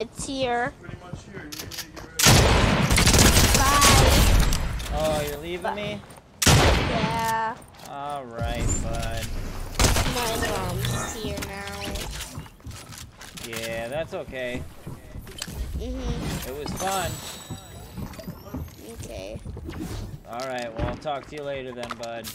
It's here. Here. Bye. Oh, you're leaving me? Yeah. Alright, bud. My mom's here now. Yeah, that's okay. Mhm. It was fun. Okay. Alright, well, I'll talk to you later then, bud.